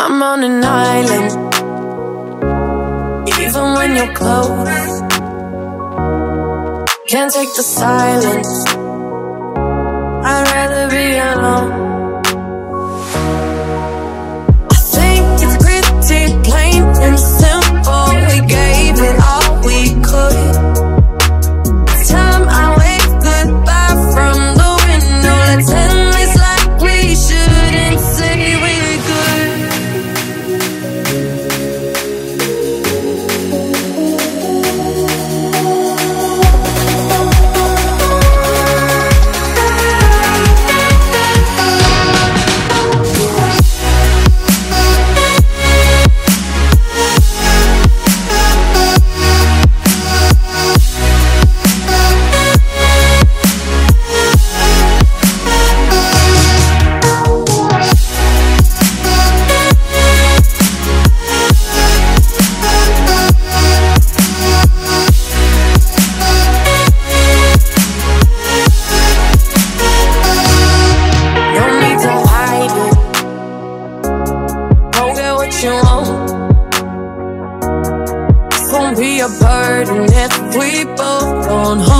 I'm on an island, even when you're close. Can't take the silence. You gonna be a burden if we both hold it.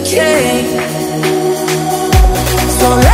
okay. So